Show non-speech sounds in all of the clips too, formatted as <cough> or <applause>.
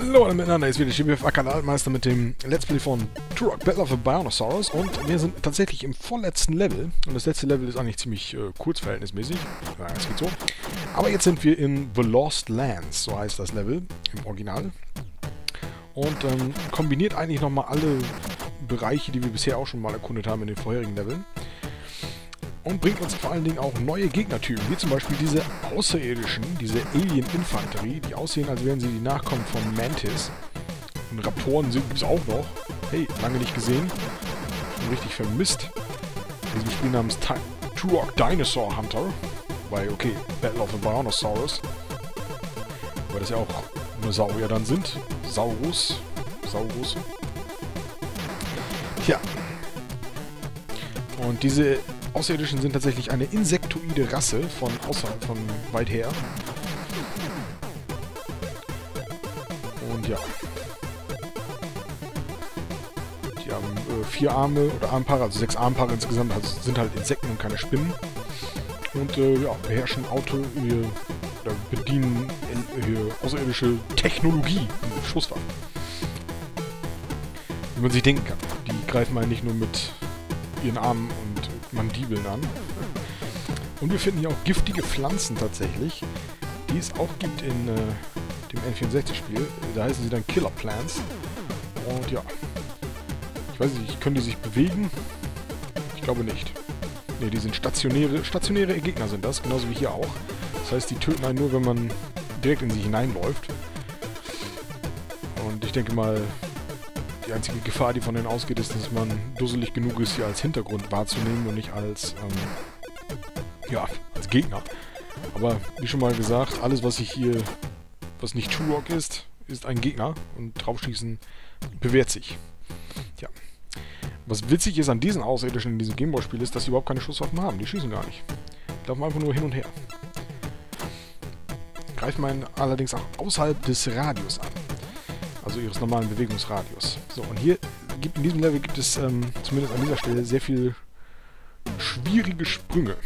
Hallo alle miteinander, ist wieder GBF Kanalmeister mit dem Let's Play von Turok Battle of the Bionosaurus und wir sind tatsächlich im vorletzten Level und das letzte Level ist eigentlich ziemlich äh, kurz verhältnismäßig, naja, es geht so. Aber jetzt sind wir in The Lost Lands, so heißt das Level im Original und ähm, kombiniert eigentlich nochmal alle Bereiche, die wir bisher auch schon mal erkundet haben in den vorherigen Leveln und bringt uns vor allen Dingen auch neue Gegnertypen, wie zum Beispiel diese Außerirdischen, diese Alien-Infanterie, die aussehen, als wären sie die Nachkommen von Mantis. Und Raptoren gibt es auch noch. Hey, lange nicht gesehen. Schon richtig vermisst. In diesem Spiel namens Turok Dinosaur Hunter. Weil, okay, Battle of the Bionosaurus. Weil das ja auch Dinosaurier dann sind. Saurus. Saurus. Tja. Und diese Außerirdischen sind tatsächlich eine insektoide Rasse von außerhalb, von weit her. Und ja. Die haben äh, vier Arme oder Armpaare, also sechs Armpaare insgesamt, also sind halt Insekten und keine Spinnen. Und äh, ja, beherrschen Auto äh, oder bedienen äh, außerirdische Technologie, Schusswaffen. Wie man sich denken kann. Die greifen mal nicht nur mit ihren Armen und Mandibeln an. Und wir finden hier auch giftige Pflanzen tatsächlich, die es auch gibt in äh, dem N64-Spiel. Da heißen sie dann Killer Plants. Und ja. Ich weiß nicht, können die sich bewegen? Ich glaube nicht. Ne, die sind stationäre, stationäre Gegner sind das, genauso wie hier auch. Das heißt, die töten einen nur, wenn man direkt in sie hineinläuft. Und ich denke mal, die einzige Gefahr, die von denen ausgeht, ist, dass man dusselig genug ist, sie als Hintergrund wahrzunehmen und nicht als, ähm, ja, als Gegner. Aber wie schon mal gesagt, alles, was ich hier, was nicht Turok ist, ist ein Gegner und draufschießen bewährt sich. Tja. Was witzig ist an diesen Außerirdischen in diesem Gameboy-Spiel ist, dass sie überhaupt keine Schusswaffen haben. Die schießen gar nicht. Die laufen einfach nur hin und her. Greifen einen allerdings auch außerhalb des Radius an also ihres normalen Bewegungsradius. So, und hier gibt in diesem Level gibt es ähm, zumindest an dieser Stelle sehr viel schwierige Sprünge.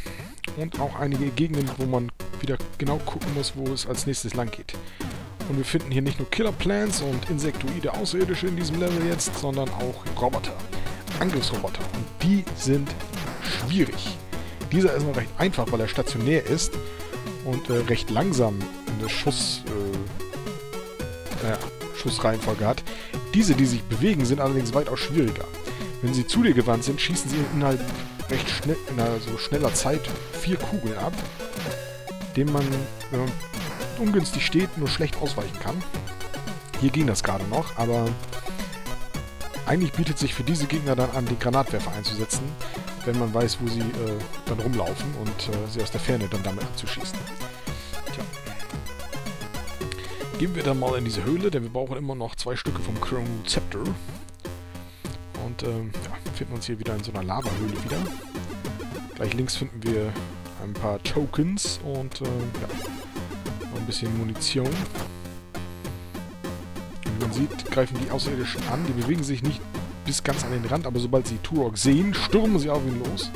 Und auch einige Gegenden, wo man wieder genau gucken muss, wo es als nächstes lang geht. Und wir finden hier nicht nur Killer Plants und insektoide Außerirdische in diesem Level jetzt, sondern auch Roboter. Angriffsroboter. Und die sind schwierig. Dieser ist noch recht einfach, weil er stationär ist und äh, recht langsam in der Schuss... Äh, naja, Schussreihenfolge hat. Diese, die sich bewegen, sind allerdings weitaus schwieriger. Wenn sie zu dir gewandt sind, schießen sie innerhalb recht schnell, in einer so schneller Zeit vier Kugeln ab, denen man, wenn man ungünstig steht, nur schlecht ausweichen kann. Hier ging das gerade noch, aber eigentlich bietet sich für diese Gegner dann an, die Granatwerfer einzusetzen, wenn man weiß, wo sie äh, dann rumlaufen und äh, sie aus der Ferne dann damit abzuschießen. Gehen wir dann mal in diese Höhle, denn wir brauchen immer noch zwei Stücke vom Chronoceptor. Und ähm, ja, finden uns hier wieder in so einer Lavahöhle wieder. Gleich links finden wir ein paar Tokens und äh, ja, noch ein bisschen Munition. Wie man sieht, greifen die Außerirdischen an. Die bewegen sich nicht bis ganz an den Rand, aber sobald sie Turok sehen, stürmen sie auf ihn los.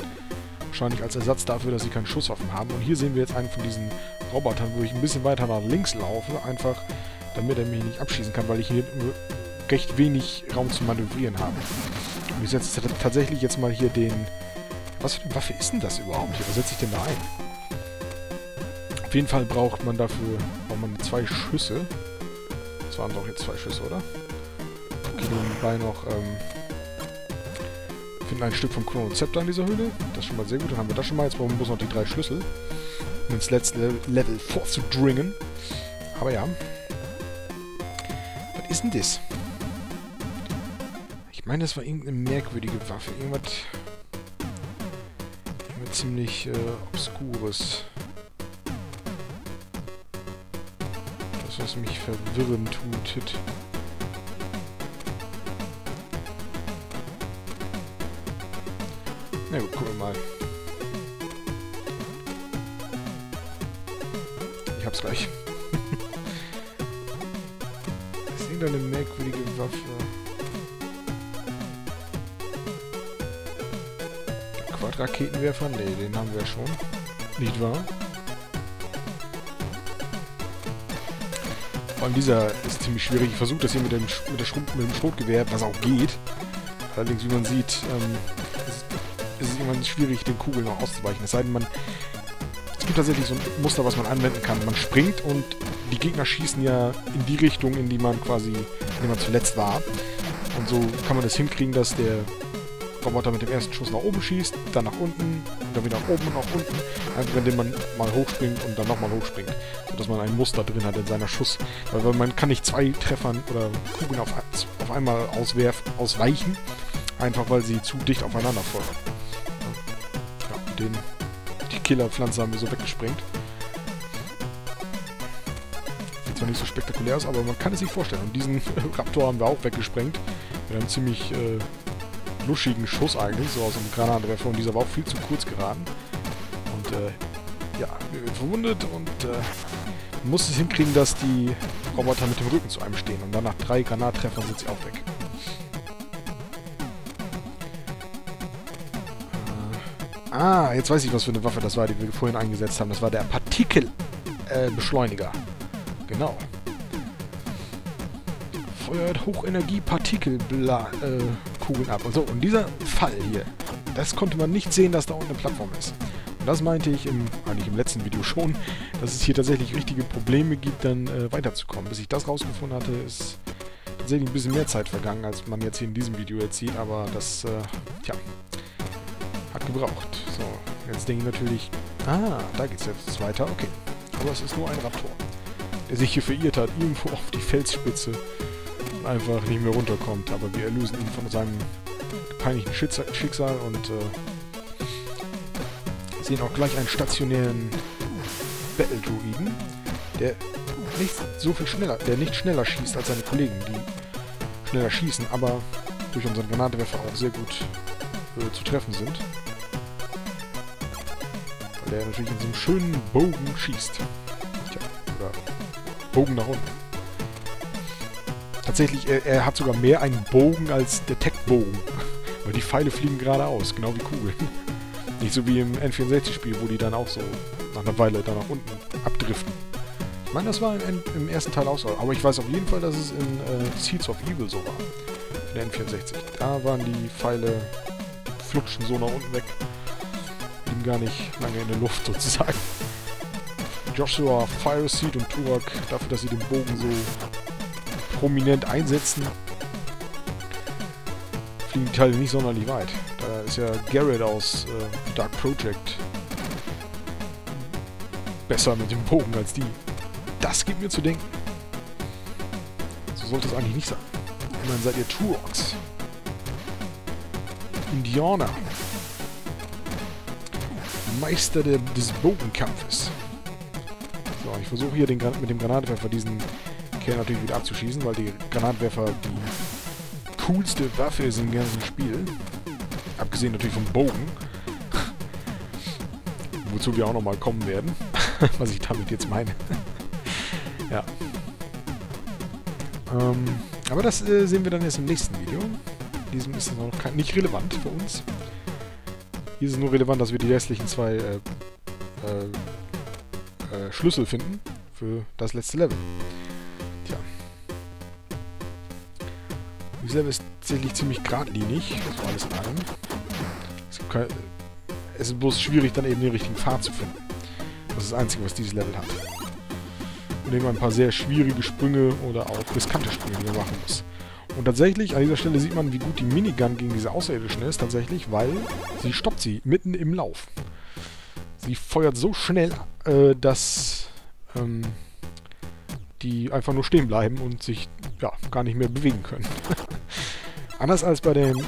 Wahrscheinlich als Ersatz dafür, dass sie keine Schusswaffen haben. Und hier sehen wir jetzt einen von diesen Robotern, wo ich ein bisschen weiter nach links laufe, einfach damit er mich nicht abschießen kann, weil ich hier recht wenig Raum zu manövrieren habe. Und ich setze tatsächlich jetzt mal hier den... Was für eine Waffe ist denn das überhaupt hier? Was setze ich denn da ein? Auf jeden Fall braucht man dafür braucht man zwei Schüsse. Das waren doch jetzt zwei Schüsse, oder? Okay, nebenbei noch... Ähm, finden ein Stück vom Chronozepter in dieser Höhle. Das ist schon mal sehr gut. Dann haben wir das schon mal. Jetzt brauchen wir bloß noch die drei Schlüssel um ins letzte Level vorzudringen. Aber ja. Was ist denn das? Ich meine, das war irgendeine merkwürdige Waffe. Irgendwas... Irgendwas ziemlich äh, Obskures. Das, was mich verwirren tut. Gut, gucken wir mal. hab's gleich. das <laughs> ist irgendeine merkwürdige Waffe. Quadraketenwerfer? Ne, den haben wir schon. Nicht wahr? allem dieser ist ziemlich schwierig. Ich versuche das hier mit dem, mit, der Schrot, mit dem Schrotgewehr, was auch geht. Allerdings, wie man sieht, ähm, ist, es irgendwann schwierig, den Kugeln noch auszuweichen. Es sei denn, man... Es gibt tatsächlich so ein Muster, was man anwenden kann. Man springt und die Gegner schießen ja in die Richtung, in die man quasi, in die man zuletzt war. Und so kann man das hinkriegen, dass der Roboter mit dem ersten Schuss nach oben schießt, dann nach unten, dann wieder nach oben und nach unten, einfach indem man mal hochspringt und dann nochmal hochspringt, sodass man ein Muster drin hat in seiner Schuss. Weil man kann nicht zwei Treffern oder Kugeln auf, auf einmal auswerfen, ausweichen, einfach weil sie zu dicht aufeinander folgen. Den, die Killerpflanze haben wir so weggesprengt. Sieht zwar nicht so spektakulär aus, aber man kann es sich vorstellen. Und diesen <laughs> Raptor haben wir auch weggesprengt. Mit einem ziemlich äh, luschigen Schuss eigentlich, so aus einem Granatwerfer. Und dieser war auch viel zu kurz geraten. Und äh, ja, wir werden verwundet und äh, muss es hinkriegen, dass die Roboter mit dem Rücken zu einem stehen. Und dann nach drei Granattreffern sind sie auch weg. Ah, jetzt weiß ich, was für eine Waffe das war, die wir vorhin eingesetzt haben. Das war der Partikelbeschleuniger. Äh, genau feuert Hochenergie-Partikelkugeln äh, ab. Und so, und dieser Fall hier, das konnte man nicht sehen, dass da unten eine Plattform ist. Und das meinte ich im, eigentlich im letzten Video schon, dass es hier tatsächlich richtige Probleme gibt, dann äh, weiterzukommen. Bis ich das rausgefunden hatte, ist tatsächlich ein bisschen mehr Zeit vergangen, als man jetzt hier in diesem Video sieht, aber das, äh, tja, hat gebraucht. So, jetzt denke ich natürlich, ah, da geht's jetzt weiter, okay. Aber es ist nur ein Raptor, der sich hier verirrt hat, irgendwo auf die Felsspitze einfach nicht mehr runterkommt. Aber wir erlösen ihn von seinem peinlichen Schicksal und äh, sehen auch gleich einen stationären Battle-Druiden, der nicht so viel schneller, der nicht schneller schießt als seine Kollegen, die schneller schießen, aber durch unseren Granatwerfer auch sehr gut äh, zu treffen sind. Der natürlich in so einem schönen Bogen schießt. Tja, oder Bogen nach unten. Tatsächlich, er, er, hat sogar mehr einen Bogen als der Tech-Bogen. <laughs> Weil die Pfeile fliegen geradeaus, genau wie Kugeln. <laughs> Nicht so wie im N64-Spiel, wo die dann auch so nach einer Weile da nach unten abdriften. Ich meine, das war im, im ersten Teil auch so. Aber ich weiß auf jeden Fall, dass es in äh, Seeds of Evil so war. In der N64. Da waren die Pfeile, flutschen so nach unten weg. Gar nicht lange in der Luft sozusagen. Joshua, Fire Seed und Turok dafür, dass sie den Bogen so prominent einsetzen, fliegen die Teile nicht sonderlich weit. Da ist ja Garrett aus äh, Dark Project besser mit dem Bogen als die. Das gibt mir zu denken. So sollte es eigentlich nicht sein. Immerhin seid ihr Turoks. Indianer. Meister der, des Bogenkampfes. So, ich versuche hier den, mit dem Granatwerfer diesen Kerl natürlich wieder abzuschießen, weil die Granatwerfer die coolste Waffe ist im ganzen Spiel. Abgesehen natürlich vom Bogen. <laughs> Wozu wir auch nochmal kommen werden. <laughs> Was ich damit jetzt meine. <laughs> ja. Ähm, aber das äh, sehen wir dann erst im nächsten Video. In diesem ist es noch nicht relevant für uns. Hier ist es nur relevant, dass wir die restlichen zwei äh, äh, äh Schlüssel finden für das letzte Level. Dieses Level ist tatsächlich ziemlich geradlinig, so alles in allem. Es, kein, es, ist bloß schwierig, dann eben den richtigen Pfad zu finden. Das ist das Einzige, was dieses Level hat. Und eben ein paar sehr schwierige Sprünge oder auch riskante Sprünge, die man machen muss. Und tatsächlich, an dieser Stelle sieht man, wie gut die Minigun gegen diese Außerirdischen ist, tatsächlich, weil sie stoppt sie mitten im Lauf. Sie feuert so schnell, äh, dass ähm, die einfach nur stehen bleiben und sich ja, gar nicht mehr bewegen können. <laughs> Anders als bei dem,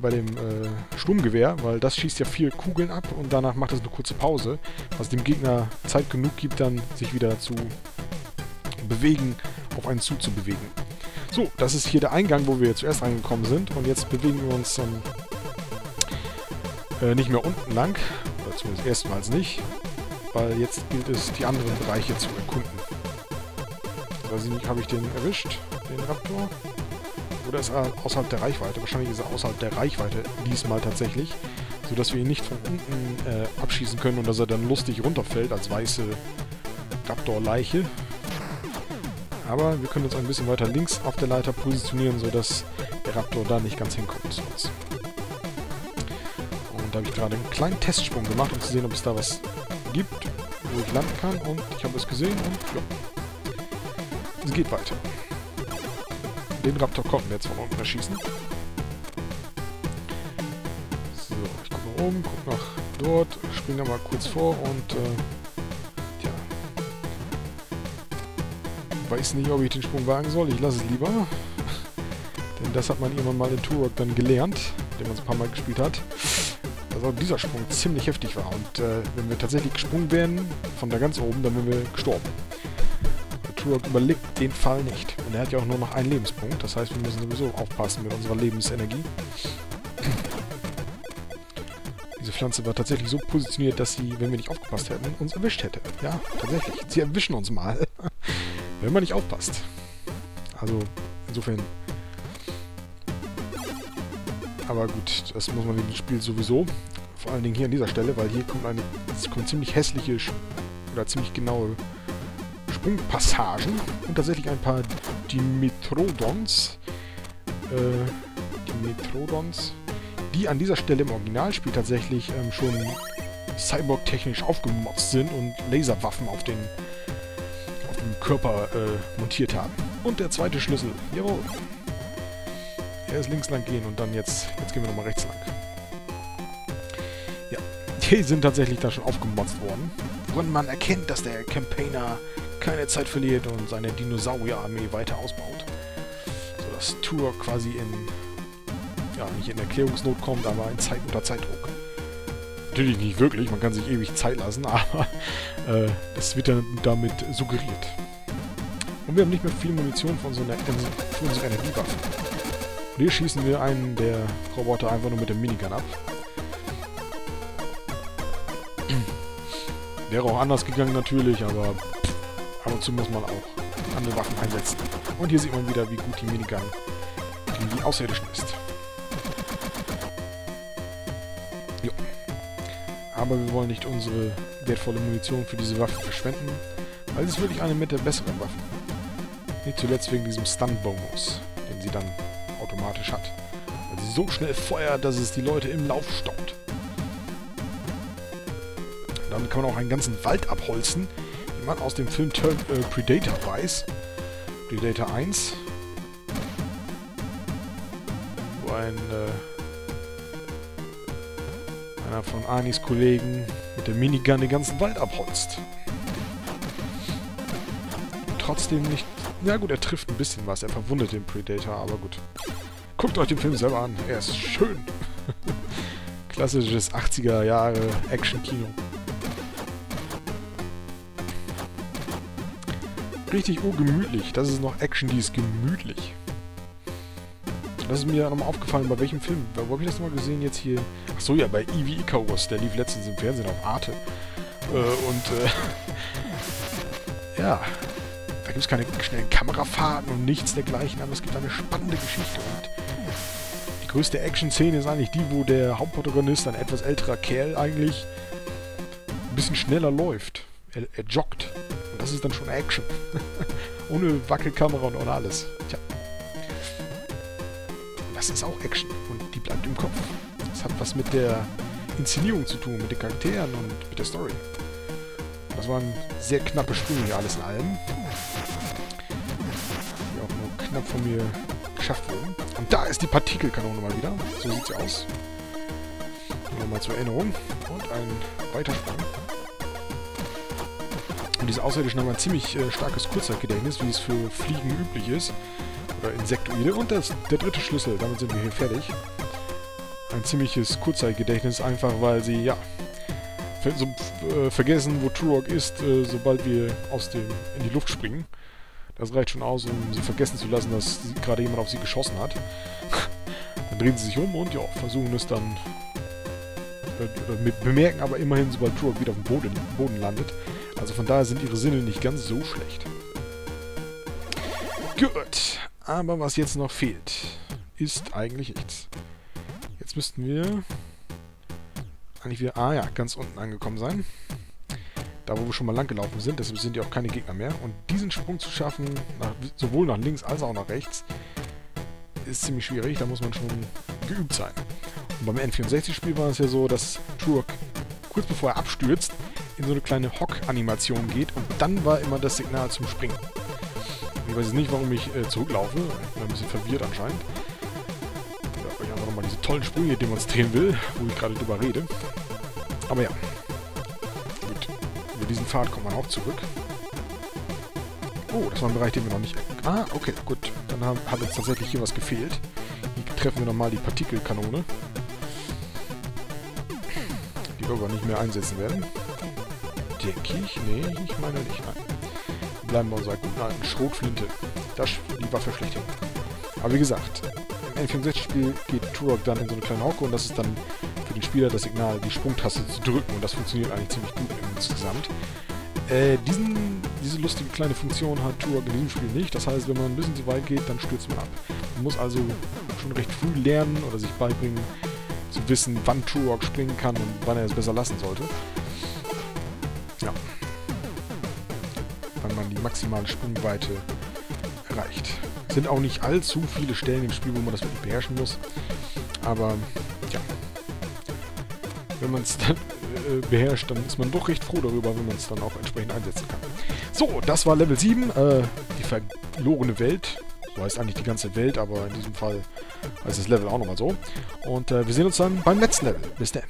bei dem äh, Sturmgewehr, weil das schießt ja vier Kugeln ab und danach macht es eine kurze Pause, was dem Gegner Zeit genug gibt, dann sich wieder zu bewegen, auf einen zuzubewegen. So, das ist hier der Eingang, wo wir zuerst reingekommen sind und jetzt bewegen wir uns dann äh, nicht mehr unten lang, oder zumindest erstmals nicht, weil jetzt gilt es, die anderen Bereiche zu erkunden. Weiß ich nicht, habe ich den erwischt, den Raptor? Oder ist er außerhalb der Reichweite? Wahrscheinlich ist er außerhalb der Reichweite diesmal tatsächlich. Sodass wir ihn nicht von unten äh, abschießen können und dass er dann lustig runterfällt als weiße Raptor-Leiche. Aber wir können uns ein bisschen weiter links auf der Leiter positionieren, sodass der Raptor da nicht ganz hinkommt uns. Und da habe ich gerade einen kleinen Testsprung gemacht, um zu sehen, ob es da was gibt, wo ich landen kann. Und ich habe es gesehen und ja. Es geht weiter. Den Raptor konnten wir jetzt von unten erschießen. So, ich gucke nach oben, gucke nach dort, springe da mal kurz vor und äh, Weiß nicht, ob ich den Sprung wagen soll. Ich lasse es lieber. <laughs> Denn das hat man irgendwann mal in Turok dann gelernt, den man es ein paar Mal gespielt hat. Dass auch dieser Sprung ziemlich heftig war. Und äh, wenn wir tatsächlich gesprungen wären, von da ganz oben, dann wären wir gestorben. Turok überlebt den Fall nicht. Und er hat ja auch nur noch einen Lebenspunkt. Das heißt, wir müssen sowieso aufpassen mit unserer Lebensenergie. <clears throat> Diese Pflanze war tatsächlich so positioniert, dass sie, wenn wir nicht aufgepasst hätten, uns erwischt hätte. Ja, tatsächlich. Sie erwischen uns mal. <laughs> wenn man nicht aufpasst. Also, insofern... Aber gut, das muss man in dem Spiel sowieso. Vor allen Dingen hier an dieser Stelle, weil hier kommt eine kommt ziemlich hässliche oder ziemlich genaue Sprungpassagen und tatsächlich ein paar Dimetrodons. Äh, Dimetrodons, die an dieser Stelle im Originalspiel tatsächlich ähm, schon Cyborg-technisch aufgemotzt sind und Laserwaffen auf den, den Körper äh, montiert haben. Und der zweite Schlüssel. Jawohl. Erst links lang gehen und dann jetzt, jetzt gehen wir nochmal rechts lang. Ja, <laughs> die sind tatsächlich da schon aufgemotzt worden. Woran man erkennt, dass der Campaigner keine Zeit verliert und seine Dinosaurierarmee weiter ausbaut. Sodass Tour quasi in, ja, nicht in Erklärungsnot kommt, aber in Zeit unter Zeitdruck. Natürlich nicht wirklich, man kann sich ewig Zeit lassen, <laughs> aber äh, das wird dann damit suggeriert. Und wir haben nicht mehr viel Munition für unsere, für unsere Energiewaffen. Und hier schießen wir einen der Roboter einfach nur mit dem Minigun ab. <clears throat> Wäre auch anders gegangen natürlich, aber Ab und zu muss man auch andere Waffen einsetzen. Und hier sieht man wieder, wie gut die Minigun gegen die Außerirdischen ist. Aber wir wollen nicht unsere wertvolle Munition für diese Waffe verschwenden, weil es ist wirklich eine mit der besseren Waffen. Nicht zuletzt wegen diesem Stun-Bonus, den sie dann automatisch hat. Weil sie so schnell feuert, dass es die Leute im Lauf stoppt. Damit kann man auch einen ganzen Wald abholzen, man aus dem Film Turn, äh, Predator weiß. Predator 1. Wo ein äh, einer von Anis Kollegen mit der Minigun den ganzen Wald abholzt. Trotzdem nicht... Na gut, er trifft ein bisschen was. Er verwundet den Predator, aber gut. Guckt euch den Film selber an. Er ist schön. <laughs> Klassisches 80er Jahre Action-Kino. Richtig urgemütlich. Das ist noch Action, die ist gemütlich. Das ist mir nochmal aufgefallen, bei welchem Film. Wo habe ich das nochmal gesehen? Jetzt hier. Achso, ja, bei Eevee Icarus. Der lief letztens im Fernsehen auf Arte. Äh, und, äh, <laughs> ja. Da gibt es keine schnellen Kamerafahrten und nichts dergleichen, aber es gibt eine spannende Geschichte. Und die größte Action-Szene ist eigentlich die, wo der Hauptprotagonist, ein etwas älterer Kerl, eigentlich ein bisschen schneller läuft. Er, er joggt das ist dann schon Action. <laughs> ohne Wackelkamera und ohne alles. Tja. Das ist auch Action und die bleibt im Kopf. Das hat was mit der Inszenierung zu tun, mit den Charakteren und mit der Story. Das waren sehr knappe Sprünge hier alles in allem. Die auch nur knapp von mir geschafft wurden. Und da ist die Partikelkanone mal wieder. So sieht sie aus. Nochmal zur Erinnerung. Und ein Weitersprung. Und diese Außerirdischen haben ein ziemlich äh, starkes Kurzzeitgedächtnis, wie es für Fliegen üblich ist. Oder Insektoide. Und das, der dritte Schlüssel, damit sind wir hier fertig. Ein ziemliches Kurzzeitgedächtnis, einfach weil sie, ja, ver so, äh, vergessen, wo Turok ist, äh, sobald wir aus dem, in die Luft springen. Das reicht schon aus, um sie vergessen zu lassen, dass gerade jemand auf sie geschossen hat. <laughs> dann drehen sie sich um und ja, versuchen es dann äh, bemerken aber immerhin, sobald Turok wieder auf dem Boden, Boden landet, also von daher sind ihre Sinne nicht ganz so schlecht. Gut, aber was jetzt noch fehlt, ist eigentlich nichts. Müssten wir eigentlich wieder, ah ja, ganz unten angekommen sein. Da, wo wir schon mal lang gelaufen sind. Deshalb sind ja auch keine Gegner mehr. Und diesen Sprung zu schaffen, nach, sowohl nach links als auch nach rechts, ist ziemlich schwierig. Da muss man schon geübt sein. Und beim N64-Spiel war es ja so, dass Turok kurz bevor er abstürzt, in so eine kleine Hock-Animation geht und dann war immer das Signal zum Springen. Ich weiß jetzt nicht, warum ich äh, zurücklaufe. Ich bin ein bisschen verwirrt anscheinend. Nochmal diese tollen Sprünge demonstrieren will, wo ich gerade drüber rede. Aber ja. Gut. Über diesen Pfad kommt man auch zurück. Oh, das war ein Bereich, den wir noch nicht... Ah, okay, gut. Dann haben, hat uns tatsächlich hier was gefehlt. Hier treffen wir nochmal die Partikelkanone. Die wir aber nicht mehr einsetzen werden. Denke ich. Nee, ich meine nicht. Nein. Bleiben wir unserer guten alten Schrotflinte. Das die Waffe schlechthin. Aber wie gesagt, N64-Spiel geht Turok dann in so eine kleine Hocke und das ist dann für den Spieler das Signal, die Sprungtaste zu drücken. Und das funktioniert eigentlich ziemlich gut insgesamt. Äh, diesen, diese lustige kleine Funktion hat Turok in diesem Spiel nicht. Das heißt, wenn man ein bisschen zu weit geht, dann stürzt man ab. Man muss also schon recht früh lernen oder sich beibringen, zu wissen, wann Turok springen kann und wann er es besser lassen sollte. Ja. Wann man die maximale Sprungweite erreicht. Sind auch nicht allzu viele Stellen im Spiel, wo man das wirklich beherrschen muss. Aber, ja. Wenn man es dann äh, beherrscht, dann ist man doch recht froh darüber, wenn man es dann auch entsprechend einsetzen kann. So, das war Level 7, äh, die verlorene Welt. So heißt eigentlich die ganze Welt, aber in diesem Fall heißt das Level auch nochmal so. Und äh, wir sehen uns dann beim letzten Level. Bis dann.